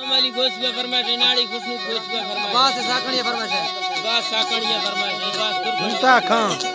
हमारी गोश्त का फरमाइश है नाड़ी खुशनू गोश्त का फरमाइश बास साकड़िया फरमाइश है बास साकड़िया फरमाइश है बास मुंता खां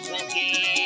तू की